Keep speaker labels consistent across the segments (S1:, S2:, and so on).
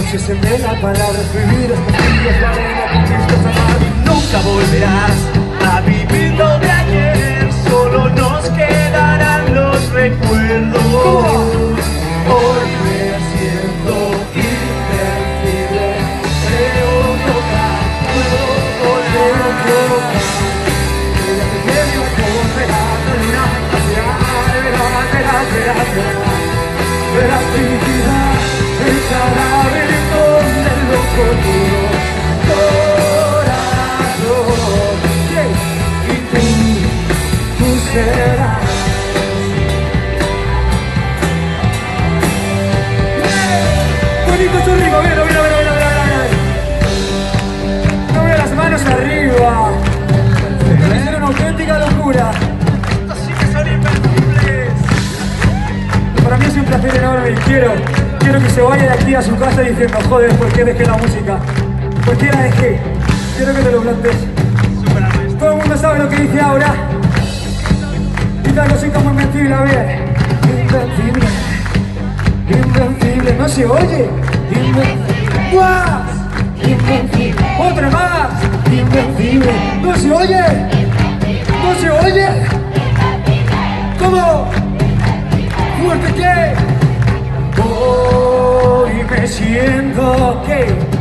S1: noches en vela, palabras prohibidas, pastillas, la arena, amar.
S2: Nunca volverás a vivir lo de ayer, solo nos quedarán los recuerdos.
S1: Hoy me siento invencible, creo tocar, puedo volver verás, verás, verás, verás, verás felicidad, estará Para mí es un placer enorme y quiero, quiero que se vaya de aquí a su casa diciendo, joder, ¿por qué dejé la música? ¿Por qué la dejé? Quiero que te lo.
S2: Superarlo.
S1: Todo el mundo sabe lo que dice ahora. Y tal, no como invencible, a ver. Invencible. Invencible. No se oye. Invencible. Invencible. Otra más. Invencible. No se oye. No se oye. ¿Cómo? Fuerte que. Siento que.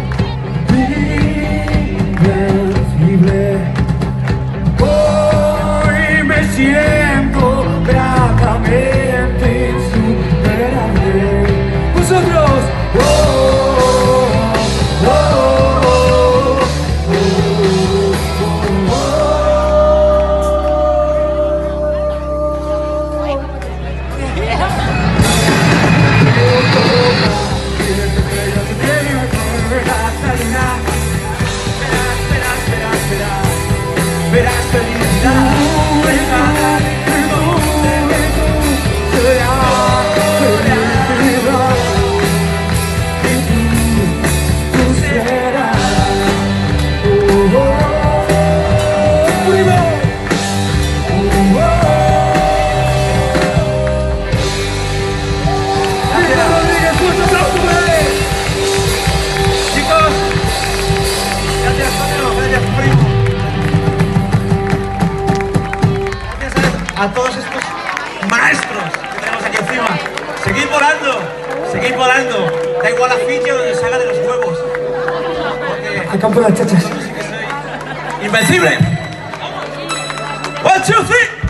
S2: A, a todos estos maestros que tenemos aquí encima. Seguid volando, seguid volando. Da igual la ficha donde salga de los huevos. Porque
S1: Al campo de las chachas.
S2: invencible. One, two, three.